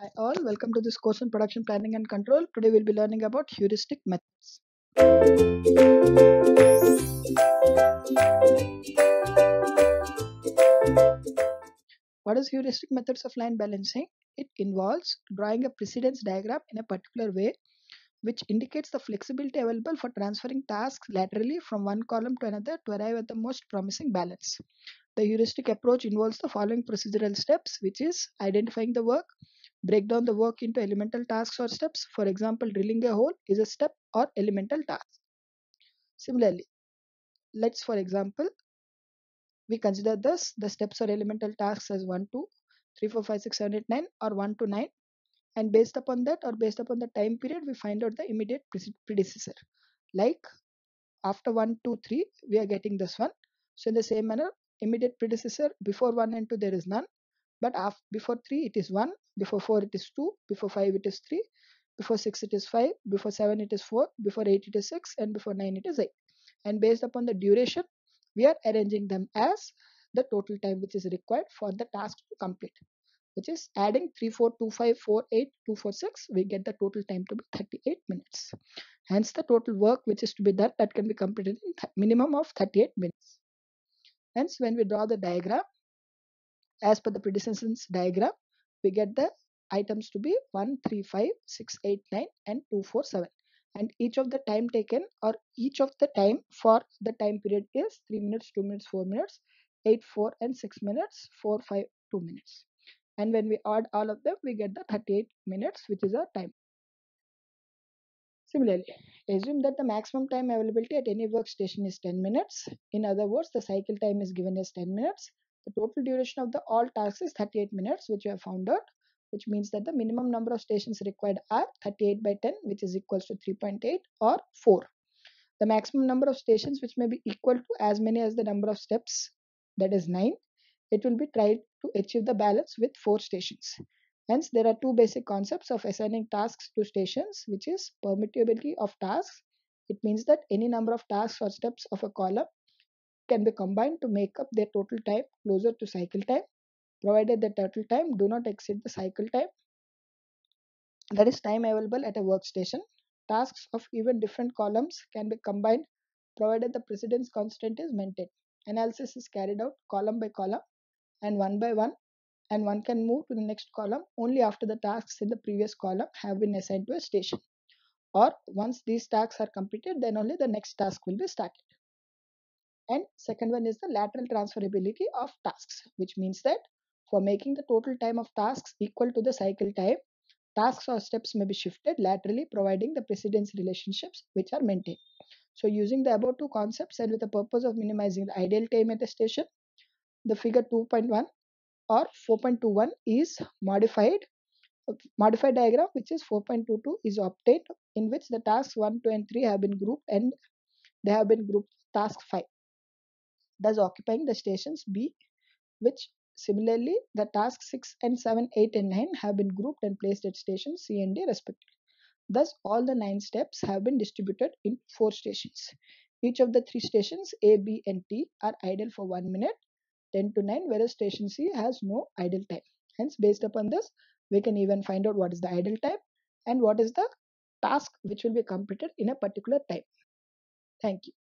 Hi all, welcome to this course on production planning and control. Today we'll be learning about heuristic methods. What is heuristic methods of line balancing? It involves drawing a precedence diagram in a particular way which indicates the flexibility available for transferring tasks laterally from one column to another to arrive at the most promising balance. The heuristic approach involves the following procedural steps, which is identifying the work, break down the work into elemental tasks or steps. For example, drilling a hole is a step or elemental task. Similarly, let's for example, we consider this the steps or elemental tasks as 1, 2, 3, 4, 5, 6, 7, 8, 9 or 1 to 9 and based upon that or based upon the time period we find out the immediate predecessor like after 1 2 3 we are getting this one so in the same manner immediate predecessor before 1 and 2 there is none but after, before 3 it is 1 before 4 it is 2 before 5 it is 3 before 6 it is 5 before 7 it is 4 before 8 it is 6 and before 9 it is 8 and based upon the duration we are arranging them as the total time which is required for the task to complete which is adding 3 4 2 5 4 8 2 4 6 we get the total time to be 38 minutes. Hence the total work which is to be done that can be completed in minimum of 38 minutes. Hence when we draw the diagram as per the predecessors diagram we get the items to be 1 3 5 6 8 9 and 2 4 7 and each of the time taken or each of the time for the time period is 3 minutes 2 minutes 4 minutes 8 4 and 6 minutes 4 5 2 minutes. And when we add all of them we get the 38 minutes which is our time. Similarly assume that the maximum time availability at any workstation is 10 minutes. In other words the cycle time is given as 10 minutes the total duration of the all tasks is 38 minutes which we have found out which means that the minimum number of stations required are 38 by 10 which is equals to 3.8 or 4 the maximum number of stations which may be equal to as many as the number of steps that is 9 it will be tried to achieve the balance with 4 stations. Hence there are two basic concepts of assigning tasks to stations which is permutability of tasks. It means that any number of tasks or steps of a column can be combined to make up their total time closer to cycle time provided the total time do not exceed the cycle time. That is time available at a workstation. Tasks of even different columns can be combined provided the precedence constant is maintained. Analysis is carried out column by column and one by one and one can move to the next column only after the tasks in the previous column have been assigned to a station. Or once these tasks are completed then only the next task will be started and second one is the lateral transferability of tasks which means that for making the total time of tasks equal to the cycle time tasks or steps may be shifted laterally providing the precedence relationships which are maintained. So using the above two concepts and with the purpose of minimizing the idle time at a station the figure 2.1 or 4.21 is modified uh, modified diagram which is 4.22 is obtained in which the tasks 1 2 and 3 have been grouped and they have been grouped task 5 thus occupying the stations b which similarly the tasks 6 and 7 8 and 9 have been grouped and placed at stations c and d respectively thus all the nine steps have been distributed in four stations each of the three stations a b and t are idle for 1 minute 10 to 9 whereas station C has no idle time. Hence based upon this we can even find out what is the idle time and what is the task which will be completed in a particular time. Thank you.